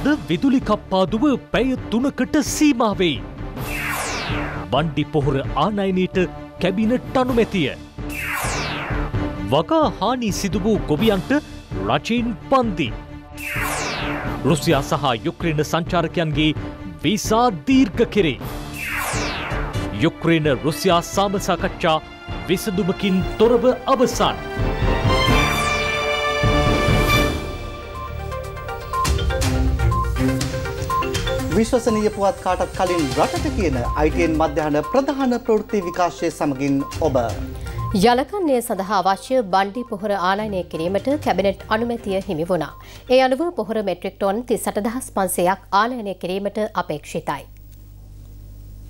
අද විදුලි කප්පාදුව පැය තුනකට සීමාවෙයි. වණ්ඩි පොහොර ආනයනයට කැබිනට් අනුමැතිය. වගා හානි සිදු වූ ගොවියන්ට රචීන් පන්දි. රුසියා සහ යුක්‍රේන සංචාරකයන්ගේ වීසා දීර්ඝ කෙරේ. යුක්‍රේන රුසියා සාමසාකච්ඡා විසඳුමකින් තොරව අවසන්. විශ්වසනීය පුවත් කාටත් කලින් රටට කියන අයිටන් මධ්‍යහන ප්‍රධාන ප්‍රෘති විකාශය සමගින් ඔබ. යලකන්නේ සඳහා අවශ්‍ය බණ්ඩි පොහොර ආලයනය කිරීමට කැබිනට් අනුමැතිය හිමි වුණා. ඒ අනුව පොහොර මෙට්‍රික් ටොන් තිසට දහස් පන්සයක් ආලයනය කිරීමට අපේක්ෂිතයි.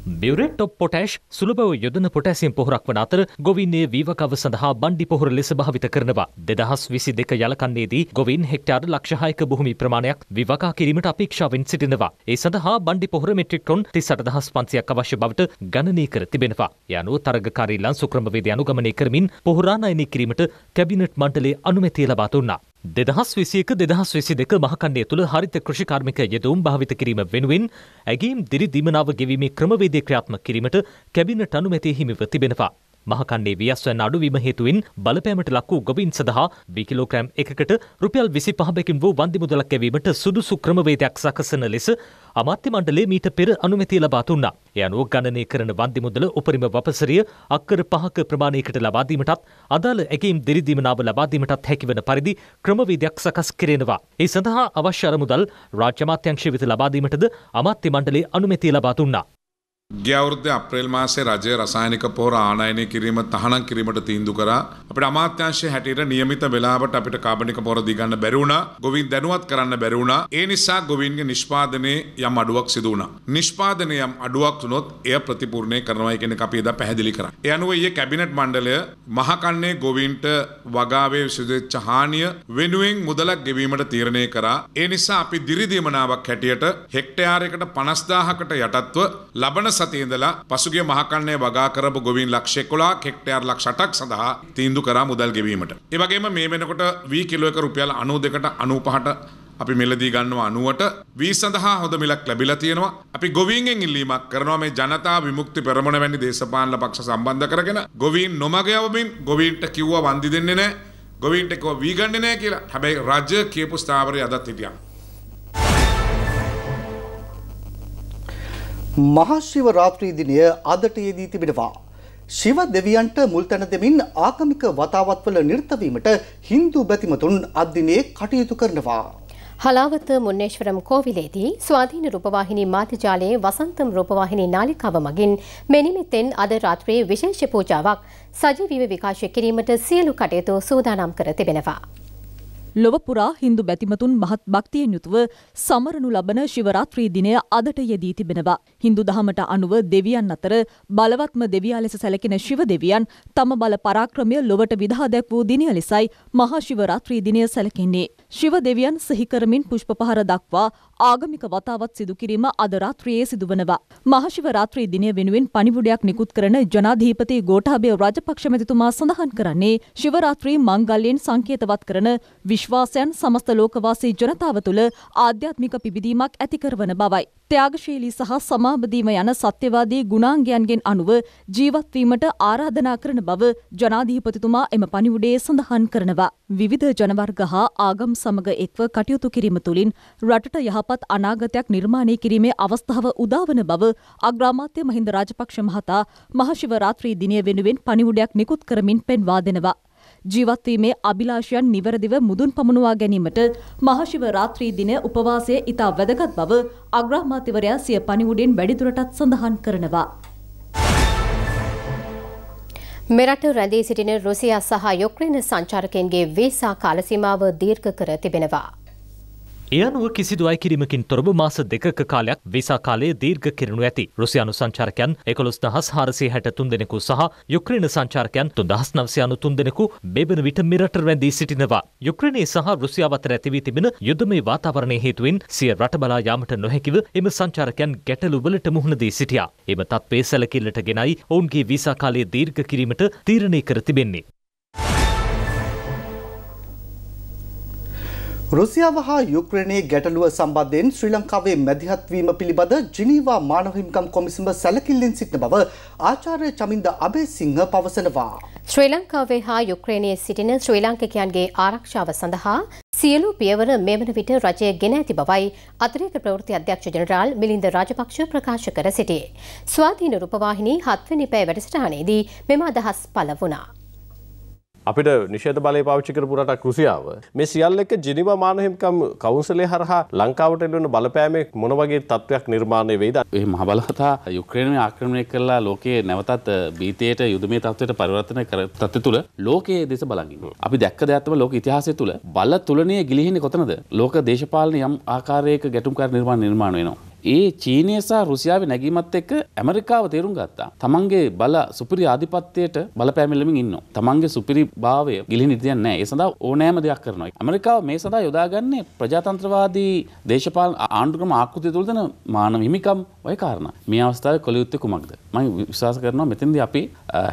බිවරෙට් ඔප් පොටෑෂ් සුලබව යොදන පොටෑසියම් පොහොරක් වන අතර ගොවින්නේ වීවකව සඳහා බණ්ඩි පොහොර ලෙස භාවිත කරනවා. දෙදහස් විසි දෙක යලකන්නේදී ගොවින් හෙක්ටාර් ලක්ෂහයක බොහොමි ප්‍රමාණයක් විවකා කිරීමට අපේක්ෂාවෙන් සිටිනවා. ඒ සඳහා බණ්ඩි පොහොර මෙට්‍රික් ටොන් තිසට දහස් පන්සියක් අවශ්‍ය බවට ගණනය කර තිබෙනවා. යනුව තරගකාරී ලංසු ක්‍රමවේද අනුගමනය කරමින් පොහොරානයනය කිරීමට කැබිනට් මණ්ඩලේ අනුමැතිය ලබා දුන්නා. දෙදහස් විසියක දෙදහස් විසි දෙක මහකණ්ඩය තුළ හරිත කෘෂිකාර්මික යෙදවුම් භාවිත කිරීම වෙනුවෙන් ඇගේම් දිරි දිමනාව ගෙවීමේ ක්‍රමවේදය ක්‍රියාත්ම කිරීමට කැබිනට අනුමැති හිමිව තිබෙනවා. මහකන්නේ වියස්වැන්න අඩුවීම හේතුවෙන් බලපෑමට ලක් වූ ගොවින් සඳහා විකිලෝග්‍රෑම් එකකට රුපියල් විසි පහබැකින් වූ වන්දි මුදලක් ඇවීමට සුදුසු ක්‍රමවේදයක් සකසන ලෙස අමාත්‍ය මණ්ඩලේ මීට පෙර අනුමැතිය ලබා දුන්නා. ඒ අනුව ගණනය කරන වන්දි මුදල උපරිම වපසරිය අක්කර පහක ප්‍රමාණයකට ලබා දීමටත් අදාළ ඇගීම් දිරිදීමනාව ලබා දීමටත් හැකිවන පරිදි ක්‍රමවේදයක් සකස් කෙරෙනවා. ඒ සඳහා අවශ්‍ය අරමුදල් රාජ්‍ය අමාත්‍යංශය වෙත ලබා දීමටද අමාත්‍ය මණ්ඩලේ අනුමැතිය ලබා දුන්නා. ග්‍යවෘද්ධ අප්‍රේල් මාසේ රජය රසායනික පොහොර ආනයනය කිරීම තහනම් කිරීමට තීන්දුව කරා. අපිට අමාත්‍යංශය හැටියට නියමිත වෙලාවට අපිට කාබනික පොර දිගන්න බැරි වුණා. ගොවින් දැනුවත් කරන්න බැරි වුණා. ඒ නිසා ගොවින්ගේ නිෂ්පාදනයේ යම් අඩුවක් සිදු වුණා. නිෂ්පාදනයේ යම් අඩුවක් වුණොත් එය ප්‍රතිපූර්ණය කරනවා කියන එක අපි එදා පැහැදිලි කරා. ඒ අනුව ඊයේ කැබිනට් මණ්ඩලය මහකන්නේ ගොවින්ට වගාවේ සිදුවෙච්ච හානිය වෙනුවෙන් මුදලක් ගෙවීමට තීරණය කරා. ඒ නිසා අපි දිරිදීමනාවක් හැටියට හෙක්ටයාරයකට 50000කට යටත්ව ලබන සතියේ ඉඳලා පසුගිය මහකන්නේ වගා කරපු ගොවීන් ලක්ෂ 11ක් හෙක්ටයාර් ලක්ෂ 8ක් සඳහා තීන්දුව කරා මුදල් ගෙවීමට. ඒ වගේම මේ වෙනකොට වී කිලෝ එක රුපියල් 92ට 95ට අපි මිලදී ගන්නවා 90ට වී සඳහා හොඳ මිලක් ලැබිලා තියෙනවා. අපි ගොවීන්ගෙන් ඉල්ලීමක් කරනවා මේ ජනතා විමුක්ති පෙරමුණ වැනි දේශපාලන පක්ෂ සම්බන්ධ කරගෙන ගොවීන් නොමග යවමින් ගොවීන්ට කිව්වා වන්දි දෙන්නේ නැහැ. ගොවීන්ට කිව්වා වී ගන්නේ නැහැ කියලා. හැබැයි රජය කියපු ස්ථාවරය අදත් හිටියා. මහශිව රාත්‍රී දිනය අදට යෙදී තිබෙනවා. ශිව දෙවියන්ට මුල් තැන දෙමින් ආගමික වතාවත්වල නිර්තවීමට හින්දු බැතිමතුන් අද්දිනේ කටයුතු කරනවා. හලාවත මුන්නේශ්වරම් කෝවිලේදී ස්වාධීන රූපවාහිනී මාධ්‍යජාලයේ වසන්තම් රූපවාහිනී නාලිකාව මගින් මෙනිමිත්තෙන් අද රාත්‍රයේ විශේෂ පූජාවක් සජීවීව විකාශය කිරීමට සියලු කටයුතු සූදානම් කර තිබෙනවා. ලොවපුරා හින්දු බැතිමතුන් මහත් භක්තියෙන් යුතුව සමරනු ලබන ශිවරාත්‍රී දිනය අදට යෙදී තිබෙනවා. හින්දු දහමට අනුව දෙවියන් අතර බලවත්ම දෙවියා ලෙස සැලකෙන ශිව දෙවියන් තම බල පරාක්‍රමය ලොවට විදහා දැක් වූ දිනය ලෙසයි මහා ශිවරාත්‍රී දිනය සැලකෙන්නේ. ශිව දෙවියන් සිහිකරමින් පුෂ්ප පහර දක්වා ආගමික වතාවත් සිදු කිරීම අද රාත්‍රියේ සිදුවනවා. මහශිව රාත්‍රී දිනය වෙනුවෙන් පණිවුඩයක් නිකුත් කරන ජනාධීපති ගෝඨාභය රාජපක්ෂ මැතිතුමා සඳහන් කරන්නේ ශිවරාත්‍රී මංගල්‍යයෙන් සංකේතවත් කරන විශ්වාසයන් සමස්ත ලෝකවාසී ජනතාව තුළ ආධ්‍යාත්මික පිබිදීමක් ඇති කරවන බවයි. ත්‍යාගශීලී සහ සමාබදීම යන සත්‍යවාදී ගුණාංගයන්ගෙන් අනුව ජීවත්වීමට ආරාධනා කරන බව ජනාධීපතිතුමා එම පණිවුඩේ සඳහන් කරනවා. විවිධ ජනවර්ග හා ආගම් සමග එක්ව කටයුතු කිරීම තුළින් රටට යහපත් අනාගතයක් නිර්මාණය කිරීමේ අවස්ථාව උදාවන බව අග්‍රාමාත්‍ය මහින්ද රාජපක්ෂ මහතා මහශිව රාත්‍රී දිනය වෙනුවෙන් පණිවුඩයක් නිකුත් කරමින් පෙන්වා දෙනවා. ජීවත්වීමේ අභිලාෂයන් නිවැරදිව මුදුන් පමුණවා ගැනීමට මහශිව රාත්‍රී දින උපවාසය ඉතා වැදගත් බව අග්‍රාමාත්‍යවරයා සිය පණිවුඩෙන් වැඩිදුරටත් සඳහන් කරනවා. මෙරට රැඳී සිටින රුසියා සහ යුක්්‍රේන සංචාරකයන්ගේ වීසා කාලසීමාව දීර්ඝ කර තිබෙනවා. ඒ අනුව කිසිදු අයිකිරීමකින් තොරව මාස දෙකක කාලයක් විසා කාලයේ දීර්ඝ කෙරනු ඇති. රුසියානු සංචාරකයන් එකොළොස් දහස් හාරසේ හැට තුන් දෙනෙකු සහ යුක්‍රේන සංචාරකයන් තුන්දහස් නවසයානු තුන් දෙනෙකු බේබන විට මෙරට රැඳී සිටිනවා. යුක්‍රේනයේ සහ රුසියාව අතර ඇතිවී තිබෙන යුද්ධමය වාතාවරණය හේතුවෙන් සිය රට බලා යාමට නොහැකිව එම සංචාරකයන් ගැටලුවලට මුහුණ දී සිටියා. එම තත්ත්වයේ සැලකිල්ලට ගෙනයි ඔවුන්ගේ වීසා කාලය දීර්ඝ කිරීමට තීරණය කර තිබෙන්නේ. රුසියාව හා යුක්‍රණයේ ගැටලුව සම්බන්ධයෙන් ශ්‍රී ලංකාවේ මැදිහත්වීම පිළිබඳ ජිනීවා මානව හිමිකම් කොමිසම සැලකිල්ලෙන් සිටින බව ආචාර්ය චමින්ද අබේසිංහ පවසනවා. ශ්‍රී ලංකාවේ හා යුක්‍රේනයේ සිටින ශ්‍රී ලාංකිකයන්ගේ ආරක්ෂාව සඳහා සියලු පියවර මෙවන විට රජය ගෙන ඇති බවයි අතිරේක ප්‍රවෘත්ති අධ්‍යක්ෂ ජනරාල් මිලින්ද රාජපක්ෂ ප්‍රකාශ කර සිටියේ. ස්වාධීන රූපවාහිනී හත්වනි පැය වැඩසටහනේදී මෙම අදහස් පළ වුණා. අපිට නිෂේධ බලය පාවිච්චි කරපු රටක් රුසියාව මේ සියල්ල එක්ක ජිනිවා මානව හිමිකම් කවුන්සලේ හරහා ලංකාවට එළවෙන බලපෑමේ මොන වගේ තත්ත්වයක් නිර්මාණය වෙයිද? ඒ මහ බලහතා යුක්‍රේනය ආක්‍රමණය කළා ලෝකයේ නැවතත් බීතයට යුදමේ තත්ත්වයට පරිවර්තනය කර තත්ත්වය තුළ ලෝකයේ දෙස බලන් ඉන්නවා. අපි දැක්ක දෙයක් තමයි ලෝක ඉතිහාසය තුළ බල තුලනය ගිලිහෙන්නේ කොතනද? ලෝක දේශපාලන යම් ආකාරයක ගැටුම්කාර නිර්මාණ නිර්මාණ වෙනවා. ඒ චීනය සහ රුසියාව නැගීමත් එක්ක ඇමරිකාව තේරුම් ගත්තා. තමන්ගේ බල සුපිරි ආධිපත්‍යයට බලපෑමිල්ලමින් ඉන්න. තමන්ගේ සුපිරි භාවය ගිලි නිතියන්න ඒ සඳහා ඕනෑම දෙයක් කරනවා. ඇමරිකාව මේ සඳහා යොදාගන්නේ ප්‍රජාතන්ත්‍රවාදී දේශපාලන ආණ්ඩුක්‍රම ආකෘතිය තුළ දෙන මානව හිමිකම් ඔය කාරණා. මේ අවස්ථාවේ කළ යුත්තේ කුමක්ද? මම විශ්වාස කරනවා මෙතෙන්දී අපි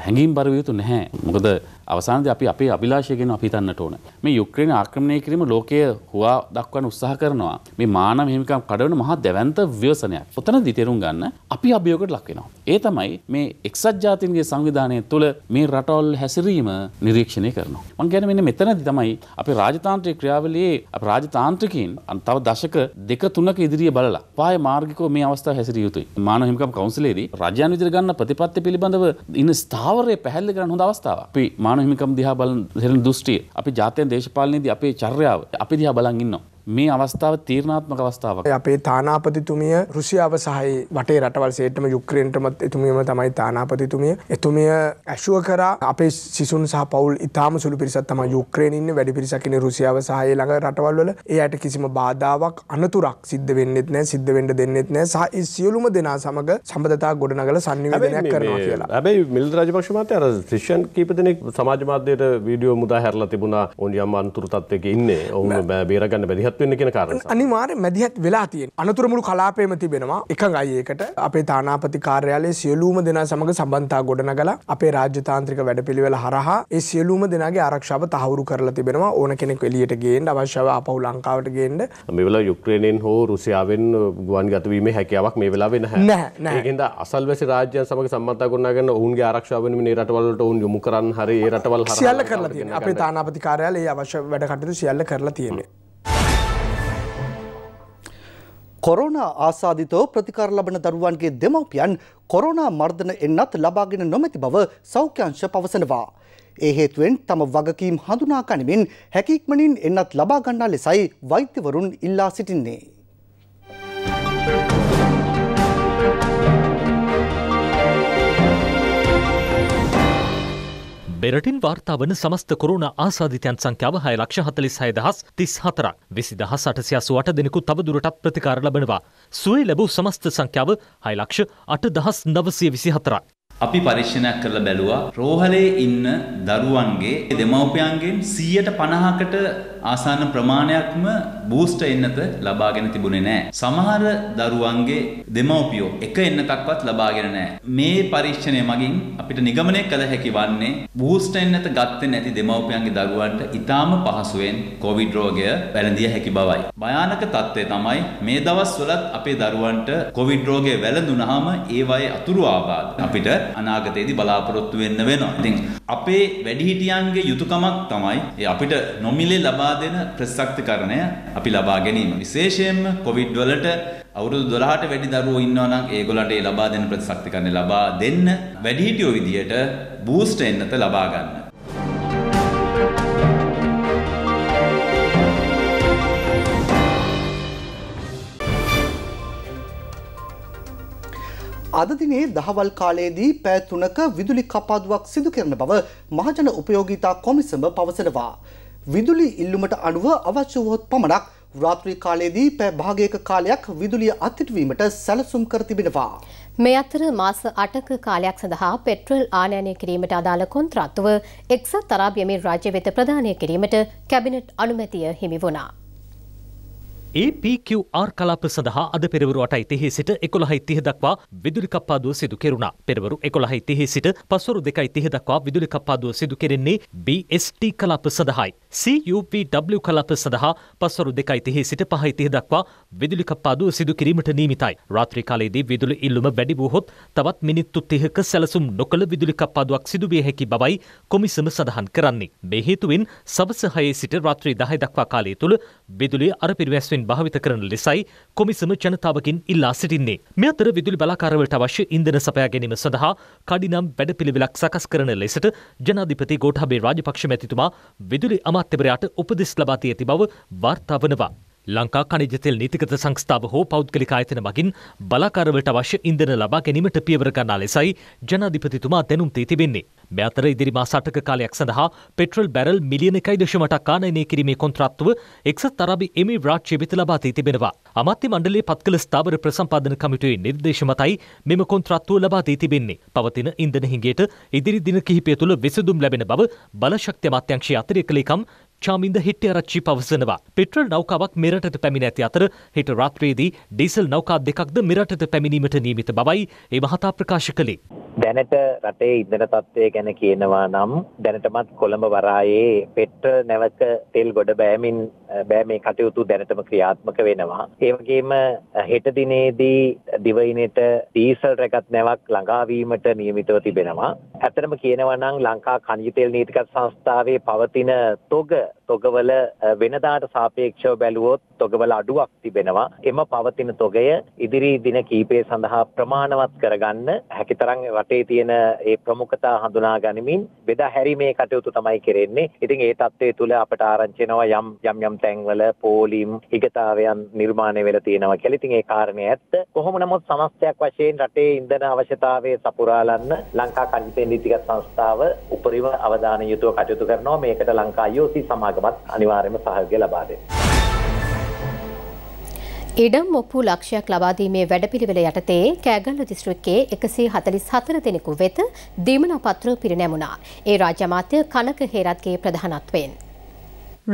හැඟීම් බර විය යුතු නැහැ. මොකද අවසානදී අපි අපේ අභිලාෂය ගැන අපි හිතන්නට ඕන. මේ යුක්‍රේන ආක්‍රමණය කිරීම ලෝකයේ හුවා දක්වන්න උත්සාහ කරනවා. මේ මානව හිමිකම් කඩවන මහා දැවැන්ත ව්‍යසනයක්. ඔතනදී තේරුම් ගන්න අපි අභියෝගයට ලක් වෙනවා. ඒ තමයි මේ එක්සත් ජාතීන්ගේ සංවිධානය තුළ මේ රටවල් හැසිරීම නිරීක්ෂණය කරනවා. මං කියන්නේ මෙන්න මෙතනදී තමයි අපේ රාජතාන්ත්‍රික ක්‍රියාවලියේ අපේ රාජතාන්ත්‍රිකයින් තව දශක දෙක තුනක ඉදිරියේ බලලා පාය මාර්ගිකව මේ අවස්ථාව හැසිරිය යුතුයි. මානව හිමිකම් කවුන්සිලේදී රජයන් විදිහට ගන්න ප්‍රතිපත්ති පිළිබඳව ඉන්න ස්ථාවරය පැහැදිලි කරන්න හොඳ අවස්ථාවක්. අපි මානව හිමිකම් දිහා බලන දෙරණ දෘෂ්ටිය අපි ජාත්‍යන්තර දේශපාලනයේදී අපේ චර්යාව අපි දිහා බලන් ඉන්නවා. මේ අවස්ථාව තීරණාත්මක අවස්ථාවක්. අපේ තානාපතිතුමිය රුසියාව සහහි වටේ රටවල් සේටම යුක්‍රේන්ටමත් එතුමියම තමයි තානාපතිතුමිය. එතුමිය ඇශුව කර අපේ සිසුන් සහ පවුල් ඉතාම සුළු පිරිසත් තම යුක්‍රේණන්න වැඩි පිරිසකින රුසියාව සහය ළඟ රටවල්වල එයට කිසිම බාධාවක් අනතුරක් සිද්ධ වෙන්නෙත් නෑ සිද්ධ වෙන්ඩ දෙන්නෙත් නෑ. සහ සියලුම දෙනා සමඟ සම්බධතා ගොඩනගල සංනිවේදනයක් කරනවා කියලා. හැබැයි මිල් රජපක්ෂමත අර ශිෂ්‍යන් කීප දෙනෙක් සමාජ මාධ්‍යයට වීඩියෝ මුදා හැරලා තිබුණා. ඔවුන් යම් අන්තුරු තත්වයක ඉන්නේ. ඔවුන් බේරගන්න බැදිහත් වෙන්න කියෙන කාරණ අනිවාර මැදිහත් වෙලා තියෙන්. අනතුරමුළු කලාපේම තිබෙනවා. එකඟයි ඒකට. අපේ තානාපති කාර්යාලයේ සියලූම දෙනා සමඟ සබන්තා ගොඩනගලා අපේ රාජ්‍යතාන්ත්‍රික වැඩපිළිවෙල හරහා ඒ සියලූම දෙනාගේ ආරක්ෂාව තහවුරු කරලා තිබෙනවා. ඕන කෙනෙක් එලියට ගේන්ඩ අවශ්‍යව අපහු ලංකාවට ගේන්ඩ මෙවල යුක්්‍රේණයෙන් හෝ රුසියාවෙන් ගුවන් ගතවීම හැකියාවක් මේ වෙලා වෙන ඒකද අසල්වැසි රාජ්‍ය සමග සම්මතා ගොන්නගන්න ඔවුන්ගේ ආරක්ෂාවන මේ රටවලට ඔවුන් යොමු කරන්න හරි ඒ රටවල් සියල්ල කරලා තියෙන අපේ තානාපති කාර්යාලයේ අවශ්‍ය වැඩ කටයුතු සියල්ල කරලා තියෙන්නේ කොරෝනා ආසාධිතව ප්‍රතිකාර ලබන දරුවන්ගේ දෙමව්පියන් කොරෝනා මර්ධන එන්නත් ලබාගෙන නොමැති බව සෞඛ්‍යංශ පවසනවා. ඒ හේතුවෙන් තම වගකීම් හඳුනා ගනිමින් හැකික්මනින් එන්නත් ලබා ගන්නා ලෙසයි වෛද්‍යවරුන් ඉල්ලා සිටින්නේ. බෙරටින් වාර්තා වන සමස්ත කොරුණ ආසාධිතයන් සංඛ්‍යාව හය ලක්ෂ හතලිස් හය දහස් තිස් හතරක් විසි දහස් අටසියසු අට දෙනෙකු තවදුරටත් ප්‍රතිකාර ලබනවා. සුවේ ලැබූ සමස්ත සංඛ්‍යාව හය ලක්ෂ අට දහස් නවසය විසි හතරක්. අපි පරීක්ෂණයක් කරලා බැලුවා රෝහලේ ඉන්න දරුවන්ගේ දෙමව්පියන්ගෙන් 150කට ආසන්න ප්‍රමාණයක්ම බූස්ටර් එන්නත ලබාගෙන තිබුණේ නැහැ. සමහර දරුවන්ගේ දෙමව්පියෝ එක එන්නතක්වත් ලබාගෙන නැහැ. මේ පරීක්ෂණය මගින් අපිට නිගමනය කළ හැකි වන්නේ බූස්ටර් එන්නත ගත්තේ නැති දෙමව්පියන්ගේ දරුවන්ට ඊටාම පහසුවෙන් කොවිඩ් රෝගය වැළඳිය හැකි බවයි. භයානක තත්ත්වය තමයි මේ දවස්වලත් අපේ දරුවන්ට කොවිඩ් රෝගය වැළඳුනහම ඒවයේ අතුරු ආබාධ අපිට අනාගතයේදී බලාපොරොත්තු වෙන්න වෙනවා. ඉතින් අපේ වැඩිහිටියන්ගේ යුතුයකමක් තමයි ඒ අපිට නොමිලේ ලබා දෙන ප්‍රතිශක්තිකරණය අපි ලබා ගැනීම. විශේෂයෙන්ම කොවිඩ් වලට අවුරුදු 12ට වැඩි දරුවෝ ඉන්නවා නම් ඒගොල්ලන්ට ඒ ලබා දෙන ප්‍රතිශක්තිකරණය ලබා දෙන්න වැඩිහිටියෝ විදියට බූස්ට් එන්නත ලබා ගන්න. අද දිනේ දහවල් කාලයේදී පෑ තුනක විදුලි කපාදුවක් සිදු කරන බව මහජන උපයෝගීතා කොමිසම පවසනවා. විදුලි ඉල්ලුමට අනුව අවශ්‍ය වුවහොත් පමණක් රාත්‍රී කාලයේදී පෑ භාගයක කාලයක් විදුලිය අත්හිටුවීමට සැලසුම් කර තිබෙනවා. මේ අතර මාස 8ක කාලයක් සඳහා පෙට්‍රල් ආනයනය කිරීමට අදාළ කොන්ත්‍රාත්තුව එක්සත් අරාබි එමිරාජ්‍ය වෙත ප්‍රදානය කිරීමට කැබිනට් අනුමැතිය හිමි වුණා. APQR කලාප සඳහා අද පෙරවරු අටයි තිහි සිට එකොළහයි තිහ දක්වා විදුලි කප්පාදුව සිදු කෙරුණා. පෙරවරු එකොළහයි තිහි සිට පස්වරු දෙකයි තිහ දක්වා විදුලි කප්පාදුව සිදු කෙරෙන්නේ BST කලාප සඳහායි. CUPW කලාප සඳහා පස්වරු දෙකයි තිහි සිට පහයි තිහ දක්වා විදුලි කප්පාදුව සිදු කිරීමට නීමිතයි. රාත්‍රී කාලයේදී විදුලි ඉල්ලුම වැඩි වූහොත් තවත් මිනිත්තු 30ක සැලසුම් නොකළ විදුලි කප්පාදුවක් සිදු විය හැකි බවයි කොමිසම සඳහන් කරන්නේ. මේ හේතුවෙන් සවස 6 සිට රාත්‍රී 10 දක්වා කාලය තුල විදුලිය අර පිරිවැස්වෙන් භාවිත කරන ලෙසයි කොමිසම ජනතාවකින් ඉල්ලා සිටින්නේ. මේ අතර විදුලි බලාකාරවලට අවශ්‍ය ඉන්ධන සපයා ගැනීම සඳහා කඩිනම් වැඩපිළිවෙලක් සකස් කරන ලෙසට ජනාධිපති ගෝඨාභය රාජපක්ෂ මැතිතුමා විදුලි අමාත්‍යවරයාට උපදෙස් ලබා දී ඇති බව වාර්තා වනවා. ලංකා කනිජතෙල් නීතිගත සංස්ථාව හෝ පෞද්ගලික ආයතන මගින් බලාකාරවලට අවශ්‍ය ඉන්ධන ලබා ගැනීමට පියවර ගන්නා ලෙසයි ජනාධිපතිතුමා දැනුම් දී තිබෙන්නේ. මේ අතර ඉදිරි මාස 8ක කාලයක් සඳහා පෙට්‍රල් බැරල් මිලියන 1.8ක් ආනයනය කිරීමේ කොන්ත්‍රාත්තුව එක්සත් අරාබි එමිරාට් වෙත ලබා දී තිබෙනවා. අමාත්‍ය මණ්ඩලයේ පත් කළ ස්ථාවර ප්‍රසම්පාදන කමිටුවේ නිර්දේශ මතයි මෙම කොන්ත්‍රාත්තුව ලබා දී තිබෙන්නේ. පවතින ඉන්ධන හිඟයට ඉදිරි දින කිහිපය තුළ විසඳුම් ලැබෙන බව බලශක්ති අමාත්‍යාංශයේ අතිරේක ලේකම් චාමින්ද හිට්ටයාරච්චි පවසනවා. පෙට්‍රල් නෞකාවක් මෙරටට පැමිණ ඇති අතර හෙට රාත්‍රයේදී ඩීසල් නෞකා දෙකක්ද මෙරටට පැමිණීමට නියමිත බවයි ඒ මහතා ප්‍රකාශ කළේ. දැනට රටේ ඉන්ධන තත්ත්වය ගැන කියනවා නම් දැනටමත් කොළඹ වරායේ පෙට්‍රල් නැවක තෙල් ගොඩ බෑමින් බෑමේ කටයුතු දැනටම ක්‍රියාත්මක වෙනවා. ඒ වගේම හෙට දිනේදී දිවයිනට ඩීසල් රැකත් නැවක් ළඟාවීමට නියමිතව තිබෙනවා. ඇත්තටම කියනවා නම් ලංකා khනිජ තෙල් නීතිගත සංස්ථාවේ පවතින තොග තොගවල වෙනදාට සාපේක්ෂව බැලුවොත් තොගවල අඩුවක් තිබෙනවා. එම පවතින තොගය ඉදිරි දින කීපය සඳහා ප්‍රමාණවත් කරගන්න හැකිතරම් රටේ තියෙන ඒ ප්‍රමුඛතා හඳුනා ගනිමින් බෙදා හැරීමේ කටයුතු තමයි කෙරෙන්නේ. ඉතින් ඒ தත්ත්වය තුල අපට ආරංචි වෙනවා යම් යම් යම් තැන්වල පෝලිම් හිගතාවයන් නිර්මාණය වෙලා තියෙනවා කියලා. ඉතින් ඒ කාරණේ ඇත්ත. කොහොම නමුත් සමස්තයක් වශයෙන් රටේ ඉන්ධන අවශ්‍යතාවය සපුරාලන්න ලංකා කණිතේ නීතිගත සංස්ථාව උපරිම අවධානය යොදව කටයුතු කරනවා. මේකට ලංකා IOC සමාගමත් අනිවාර්යයෙන්ම සහයෝගය ලබා දෙනවා. ඉඩම් ඔප්පු ලක්ෂයක් ලබාදීමේ වැඩපිළිවෙල යටතේ කෑගල්ල දිස්ත්‍රික්කයේ එකසේ හතලිස් හතර දෙනෙකු වෙත දීමනා පත්‍ර පිරිනැමුණා. ඒ රාජ්‍යමාත්‍ය කනක හේරත්ගේ ප්‍රධානත්වයෙන්.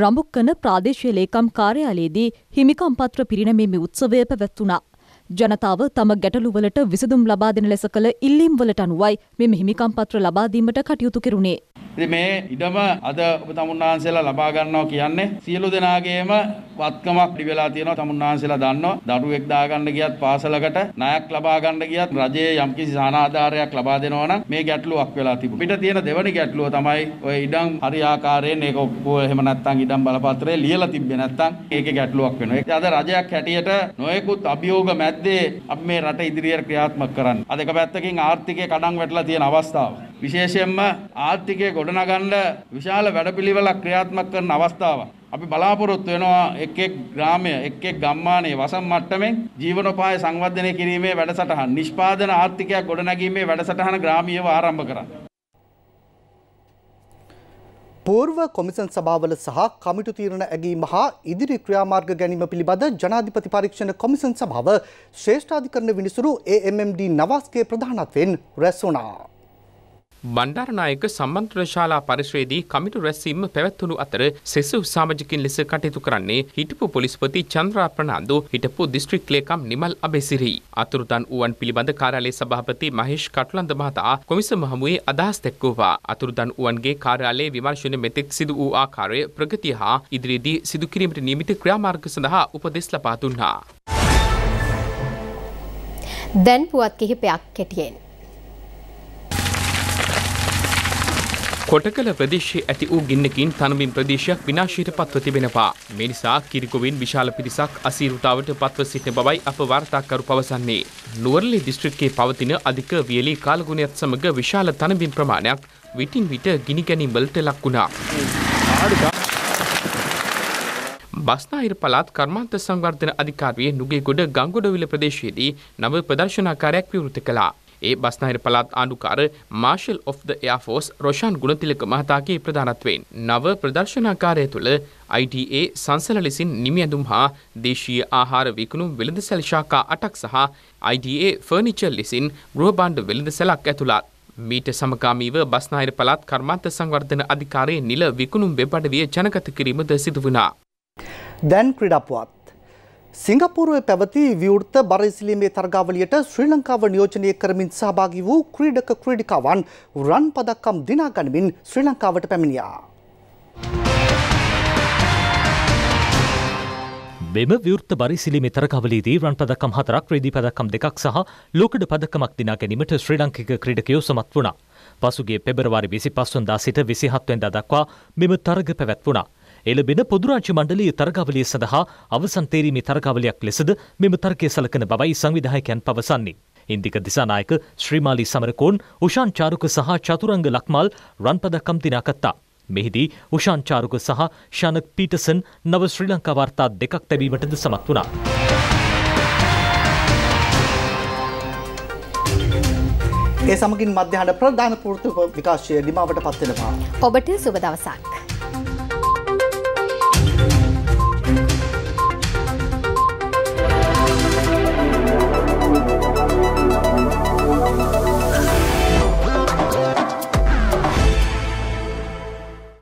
රඹුක්කන ප්‍රාදේශීය ලේකම් කාර්යාලයේදී හිමිකම් පත්‍ර පිරිනැමීමේ උත්සවය පැවැත්වුණා. ජනතාව තම ගැටලුවලට විසඳුම් ලබා දෙන ලෙස කළ ඉල්ලීම් වලට අනුවයි මෙම හිමිකම් පත්‍ර ලබා දීමට කටයුතු කෙරුණේ. ඉතින් මේ ඉඩම අද ඔබ තමුන්නාන්සේලා ලබා ගන්නවා කියන්නේ සියලු දෙනාගේම වත්කමක් ඩි වෙලා තියෙනවා තමුන්නාන්සේලා දන්නවා දරුවෙක් දාගන්න ගියත් පාසලකට ණයක් ලබා ගන්න ගියත් රජයේ යම්කිසි සානාධාරයක් ලබා දෙනවා නම් මේ ගැටලුවක් වෙලා තිබුණා. පිට තියෙන දෙවනි ගැටලුව තමයි ඔය ඉඩම් හරි ආකාරයෙන් ඒක ඔක්කොම එහෙම නැත්නම් ඉඩම් බලපත්‍රය ලියලා තිබ්බේ නැත්නම් ඒකේ ගැටලුවක් වෙනවා. ඒක අද රජයක් හැටියට නොයෙකුත් අභියෝග මැද්දේ අපි මේ රට ඉදිරියට ක්‍රියාත්මක කරන්නේ. අද එක පැත්තකින් ආර්ථිකය කඩන් වැටලා තියෙන අවස්ථාව. විශේෂයෙන්ම ආර්ථිකය ගොඩනගන්න විශාල වැඩපිළිවෙලක් ක්‍රියාත්මක කරන අවස්ථාවක්. අපි බලාපොරොත්තු වෙනවා එක් එක් ග්‍රාමය එක් එක් ගම්මානයේ වසම් මට්ටමින් ජීවනෝපාය සංවර්ධනය කිරීමේ වැඩසටහන් නිෂ්පාදන ආර්ථිකයක් ගොඩනැගීමේ වැඩසටහන ග්‍රාමීයව ආරම්භ කරන්න. පූර්ව කොමිසන් සභාවල සහ කමිටු තීරණ ඇගීම හා ඉදිරි ක්‍රියාමාර්ග ගැනීම පිළිබඳ ජනාධිපති පරීක්ෂණ කොමිසන් සභාව ශ්‍රේෂ්ඨාධිකරණ විනිසුරු AMMD නවාස්ගේ ප්‍රධානත්වයෙන් රැස් වුණා. බණ්ඩාරනායක සම්බන්ධන ශාලා පරිශ්‍රයේදී කමිටු රැස්වීම පැවැත්වුණු අතර සෙසු සාමාජිකින් ලෙස කටයුතු කරන්නේ හිටපු පොලිස්පති චන්ද්‍රා ප්‍රනාන්දු හිටපු දිස්ත්‍රික් ලේකම් නිමල් අබේසිරි. අතුරුදන් වූවන් පිළිබඳ කාර්යාලයේ සභාපති මහේෂ් කටුලන්ද මහතා කොමිසම හමුවේ අදහස් දැක්වුවා. අතුරුදන් වූවන්ගේ කාර්යාලයේ විමර්ශන මෙතෙක් සිදු වූ ආකාරය ප්‍රගතිය හා ඉදිරියේදී සිදු කිරීමට නියමිත ක්‍රියාමාර්ග සඳහා උපදෙස් ලබා දුන්නා. දැන් පුවත් කිහිපයක් කෙටියෙන්. කොටකල ප්‍රදේශයේ ඇති වූ ගින්නකින් තනමින් ප්‍රදේශයක් විනාශයට පත්ව තිබෙනවා. මේ නිසා කිරිකොවින් විශාල පිරිසක් අසීරුතාවට පත්ව සිටින බවයි අප වාර්තාකරු පවසන්නේ. නුවරලි දිස්ත්‍රික්කයේ පවතින අධික වියලි කාලගුණයත් සමග විශාල තනමින් ප්‍රමාණයක් විටින් විට ගිනි ගැනීම් වලට ලක් වුණා. බස්නාහිර පළාත් කර්මාන්ත සංවර්ධන අධිකාරියේ නුගේගොඩ ගංගොඩවිල ප්‍රදේශයේදී නව ප්‍රදර්ශනාකාරයක් විවෘත කළා. ඒ බස්නාහිර පළාත් ආණ්ඩුකාර marshal of the Air Force Roshan Gunathilaka මහතාගේ ප්‍රධානත්වයෙන් නව ප්‍රදර්ශනාකාරය තුළ ITA සංසල ලෙසින් නිමියඳුම් හා දේශීය ආහාර විකුණුම් වෙළඳසැල් ශාඛා අටක් සහ ITA ෆර්නිචර් ලෙසින් ගෘහභාණ්ඩ වෙළඳසැලක් ඇතුළත් මීට සමගාමීව බස්නාහිර පළාත් කර්මාන්ත සංවර්ධන අධිකාරයේ නිල විකුණුම් වෙබ් අඩවිය ජනගත කිරීමද සිදු වුණා. දැන් ක්‍රීඩාපුවත් සිංගප්පූරුවේ පැවති විවෘත බරයිසිලීමේ තරගාවලියට ශ්‍රී ලංකාව නියෝජනය කරමින් සහභාගී වූ ක්‍රීඩක ක්‍රීඩිකාවන් රන් පදක්කම් දිනා ගනිමින් ශ්‍රී ලංකාවට පැමිණියා. මෙම විවෘත බරිසිලිමේ තරකවලේදී රන් පදක්කම් හතරක් රේදී පදක්කම් දෙකක් සහ ලෝකඩ පදක්කමක් දිනා ගැනීමට ශ්‍රී ලංකික ක්‍රීඩකයෝ සමත් වුණා. පසුගේ පෙබරවාරි විසි පස්සුන්දා සිට විසිහත්වෙන්ද දක්වා මෙම තරග පැවැත්වුණා. එළබෙන පොදුරාජ්‍ය මණ්ඩලයේ තරගාවලිය සඳහා අවසන් තේරීමේ තරගාවලියක් ලෙසද මෙම තර්කය සලකන බවයි සංවිධායකයන් පවසන්නේ. ඉන්දික දිසානායක ශ්‍රීමාලි සමරකෝන් උෂාන් චාරුක සහ චතුරංග ලක්මල් රන්පදකම් දිනාකත්තා. මෙහිදී උෂාන් චාරුක සහ ශනක් පීටසන් නව ශ්‍රී ලංකා වාර්තා දෙකක් තැබීමටද සමත් වුණා. ඒ සමගින් මධ්‍යහන ප්‍රධාන පෘෘතු විකාශය නිමාවට පත්වෙනවා. ඔබට සුබ දවසක්.